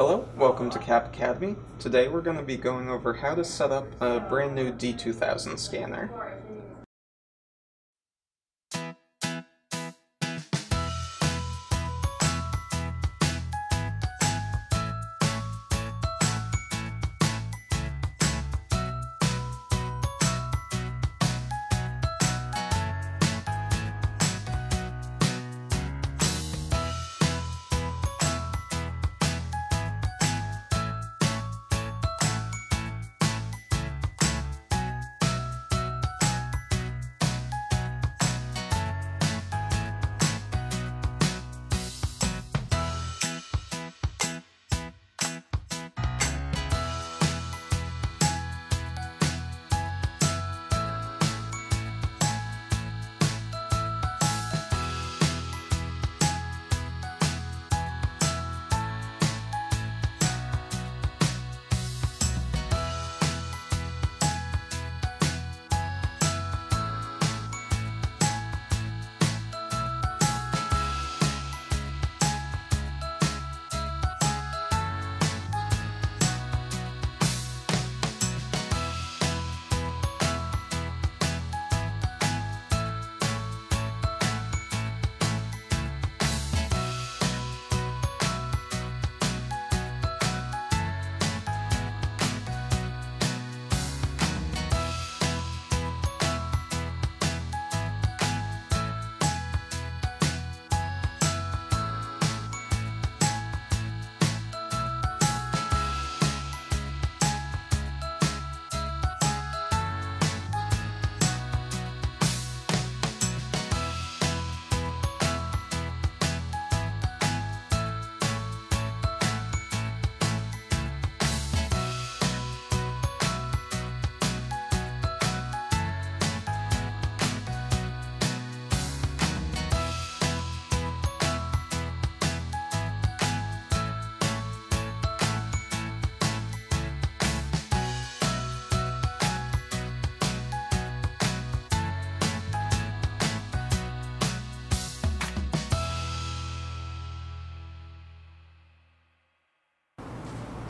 Hello, welcome to Zahn Academy. Today we're going to be going over how to set up a brand new D2000 scanner.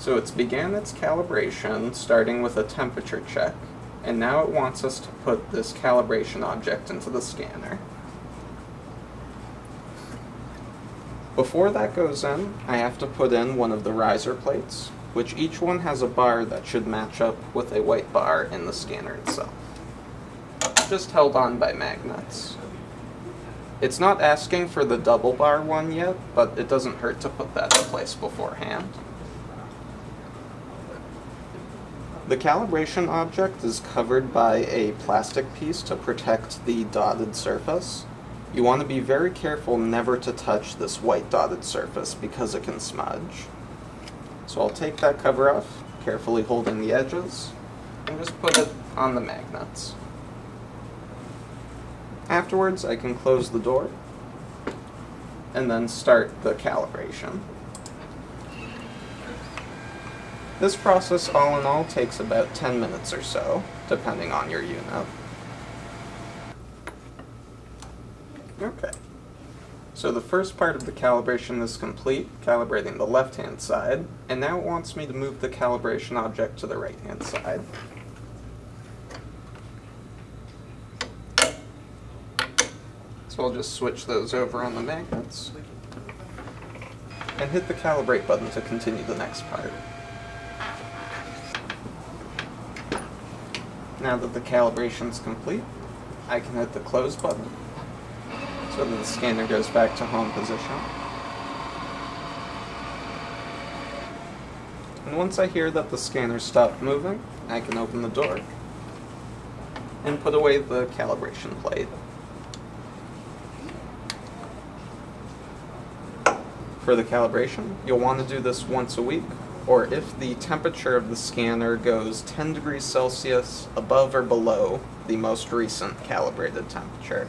So it's began its calibration starting with a temperature check, and now it wants us to put this calibration object into the scanner. Before that goes in, I have to put in one of the riser plates, which each one has a bar that should match up with a white bar in the scanner itself. Just held on by magnets. It's not asking for the double bar one yet, but it doesn't hurt to put that in place beforehand. The calibration object is covered by a plastic piece to protect the dotted surface. You want to be very careful never to touch this white dotted surface because it can smudge. So I'll take that cover off, carefully holding the edges, and just put it on the magnets. Afterwards, I can close the door and then start the calibration. This process all in all takes about 10 minutes or so, depending on your unit. Okay. So the first part of the calibration is complete, calibrating the left-hand side, and now it wants me to move the calibration object to the right-hand side. So I'll just switch those over on the magnets, and hit the calibrate button to continue the next part. Now that the calibration is complete, I can hit the close button so that the scanner goes back to home position. And once I hear that the scanner stopped moving, I can open the door and put away the calibration plate. For the calibration, you'll want to do this once a week or if the temperature of the scanner goes 10 degrees Celsius above or below the most recent calibrated temperature.